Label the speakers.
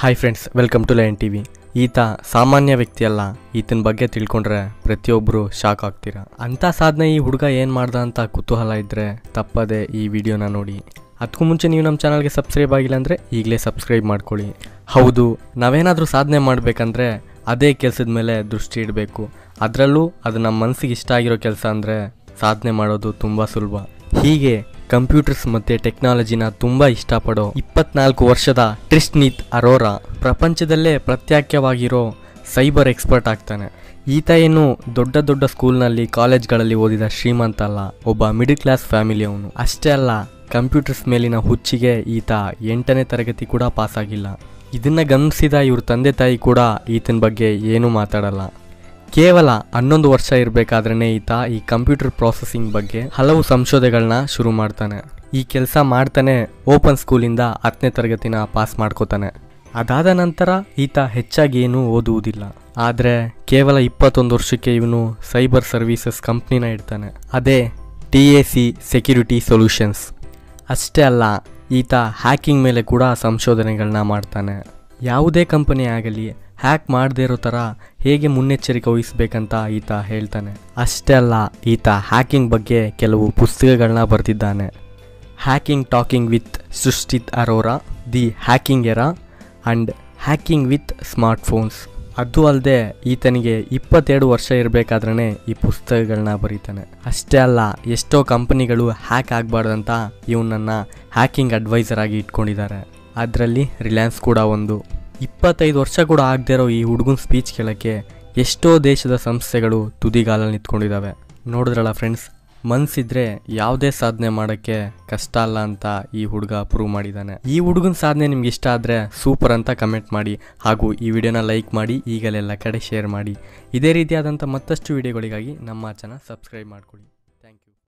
Speaker 1: Hi friends welcome to line T V ಈತ ಸಾಮಾನ್ಯ ವ್ಯಕ್ತಿ ಅಲ್ಲ ಈತನ ಬಗ್ಗೆ ತಿಳ್ಕೊಂಡ್ರೆ ಪ್ರತಿಯೊಬ್ಬರು ಶಾಕ್ ಆಗ್ತೀರ? ಅಂಥ ಸಾಧನೆ ಈ ಹುಡುಗ ಏನು ಮಾಡ್ದ ಅಂತ ಕುತೂಹಲ ಇದ್ದರೆ ತಪ್ಪದೆ ಈ ವಿಡಿಯೋನ ನೋಡಿ. ಅದಕ್ಕೂ ಮುಂಚೆ ನೀವು ನಮ್ಮ ಚಾನಲ್ಗೆ ಸಬ್ಸ್ಕ್ರೈಬ್ ಆಗಿಲ್ಲ ಅಂದರೆ ಈಗಲೇ ಸಬ್ಸ್ಕ್ರೈಬ್ ಮಾಡ್ಕೊಳ್ಳಿ. ಹೌದು, ನಾವೇನಾದರೂ ಸಾಧನೆ ಮಾಡಬೇಕಂದ್ರೆ ಅದೇ ಕೆಲಸದ ಮೇಲೆ ದೃಷ್ಟಿ ಇಡಬೇಕು. ಅದರಲ್ಲೂ ಅದು ನಮ್ಮ ಮನಸ್ಸಿಗೆ ಇಷ್ಟ ಆಗಿರೋ ಕೆಲಸ ಅಂದರೆ ಸಾಧನೆ ಮಾಡೋದು ತುಂಬ ಸುಲಭ. ಹೀಗೆ ಕಂಪ್ಯೂಟರ್ಸ್ ಮತ್ತೆ ಟೆಕ್ನಾಲಜಿನ ತುಂಬಾ ಇಷ್ಟಪಡೋ ಇಪ್ಪತ್ನಾಲ್ಕು ವರ್ಷದ ಟ್ರಿಸ್ನೀತ್ ಅರೋರಾ ಪ್ರಪಂಚದಲ್ಲೇ ಪ್ರತ್ಯೇಕವಾಗಿರೋ ಸೈಬರ್ ಎಕ್ಸ್ಪರ್ಟ್ ಆಗ್ತಾನೆ. ಈತ ಏನು ದೊಡ್ಡ ದೊಡ್ಡ ಸ್ಕೂಲ್ನಲ್ಲಿ ಕಾಲೇಜ್ಗಳಲ್ಲಿ ಓದಿದ ಶ್ರೀಮಂತ ಅಲ್ಲ, ಒಬ್ಬ ಮಿಡಿಲ್ ಕ್ಲಾಸ್ ಫ್ಯಾಮಿಲಿ ಅವನು. ಅಷ್ಟೇ ಅಲ್ಲ, ಕಂಪ್ಯೂಟರ್ಸ್ ಮೇಲಿನ ಹುಚ್ಚಿಗೆ ಈತ ಎಂಟನೇ ತರಗತಿ ಕೂಡ ಪಾಸ್ ಆಗಿಲ್ಲ ಇದನ್ನ ಗಮನಿಸಿದ ಇವ್ರ ತಂದೆ ತಾಯಿ ಕೂಡ ಈತನ ಬಗ್ಗೆ ಏನೂ ಮಾತಾಡಲ್ಲ. ಕೇವಲ ಹನ್ನೊಂದು ವರ್ಷ ಇರಬೇಕಾದ್ರೆ ಈತ ಈ ಕಂಪ್ಯೂಟರ್ ಪ್ರೊಸೆಸಿಂಗ್ ಬಗ್ಗೆ ಹಲವು ಸಂಶೋಧನೆಗಳನ್ನ ಶುರು ಮಾಡ್ತಾನೆ. ಈ ಕೆಲಸ ಮಾಡ್ತಾನೆ, ಓಪನ್ ಸ್ಕೂಲಿಂದ ಹತ್ತನೇ ತರಗತಿನ ಪಾಸ್ ಮಾಡ್ಕೋತಾನೆ. ಅದಾದ ನಂತರ ಈತ ಹೆಚ್ಚಾಗಿ ಏನೂ ಓದುವುದಿಲ್ಲ. ಆದರೆ ಕೇವಲ ಇಪ್ಪತ್ತೊಂದು ವರ್ಷಕ್ಕೆ ಇವನು ಸೈಬರ್ ಸರ್ವೀಸಸ್ ಕಂಪ್ನಿನ ಇಡ್ತಾನೆ. ಅದೇ T A C security solutions. ಅಷ್ಟೇ ಅಲ್ಲ, ಈತ ಹ್ಯಾಕಿಂಗ್ ಮೇಲೆ ಕೂಡ ಸಂಶೋಧನೆಗಳನ್ನ ಮಾಡ್ತಾನೆ. ಯಾವುದೇ ಕಂಪನಿ ಆಗಲಿ ಹ್ಯಾಕ್ ಮಾಡದೇ ಇರೋ ಥರ ಹೇಗೆ ಮುನ್ನೆಚ್ಚರಿಕೆ ವಹಿಸಬೇಕಂತ ಈತ ಹೇಳ್ತಾನೆ. ಅಷ್ಟೇ ಅಲ್ಲ, ಈತ ಹ್ಯಾಕಿಂಗ್ ಬಗ್ಗೆ ಕೆಲವು ಪುಸ್ತಕಗಳನ್ನ ಬರೆದಿದ್ದಾನೆ. Hacking talking with Trishneet Arora, the hacking era and hacking with smartphones. ಅದು ಅಲ್ಲದೆ ಈತನಿಗೆ ಇಪ್ಪತ್ತೆರಡು ವರ್ಷ ಇರಬೇಕಾದ್ರೆ ಈ ಪುಸ್ತಕಗಳನ್ನ ಬರೀತಾನೆ. ಅಷ್ಟೇ ಅಲ್ಲ, ಎಷ್ಟೋ ಕಂಪನಿಗಳು ಹ್ಯಾಕ್ ಆಗಬಾರ್ದಂತ ಇವನನ್ನು ಹ್ಯಾಕಿಂಗ್ ಅಡ್ವೈಸರ್ ಆಗಿ ಇಟ್ಕೊಂಡಿದ್ದಾರೆ. ಅದರಲ್ಲಿ ರಿಲಯನ್ಸ್ ಕೂಡ ಒಂದು. ಇಪ್ಪತ್ತೈದು ವರ್ಷ ಕೂಡ ಆಗದೇ ಇರೋ ಈ ಹುಡುಗನ ಸ್ಪೀಚ್ ಕೇಳೋಕ್ಕೆ ಎಷ್ಟೋ ದೇಶದ ಸಂಸ್ಥೆಗಳು ತುದಿಗಾಲಲ್ಲಿ ನಿಂತ್ಕೊಂಡಿದ್ದಾವೆ ನೋಡಿದ್ರಲ್ಲ ಫ್ರೆಂಡ್ಸ್ ಮನ್ಸಿದ್ರೆ ಯಾವುದೇ ಸಾಧನೆ ಮಾಡೋಕ್ಕೆ ಕಷ್ಟ ಅಲ್ಲ ಅಂತ ಈ ಹುಡುಗ ಪ್ರೂವ್ ಮಾಡಿದ್ದಾನೆ ಈ ಹುಡುಗನ ಸಾಧನೆ ನಿಮ್ಗೆ ಇಷ್ಟ ಆದರೆ ಸೂಪರ್ ಅಂತ ಕಮೆಂಟ್ ಮಾಡಿ, ಹಾಗೂ ಈ ವಿಡಿಯೋನ ಲೈಕ್ ಮಾಡಿ, ಈಗಲೆಲ್ಲ ಕಡೆ ಶೇರ್ ಮಾಡಿ. ಇದೇ ರೀತಿಯಾದಂಥ ಮತ್ತಷ್ಟು ವಿಡಿಯೋಗಳಿಗಾಗಿ ನಮ್ಮ ಚಾನಲ್ ಸಬ್ಸ್ಕ್ರೈಬ್ ಮಾಡ್ಕೊಳ್ಳಿ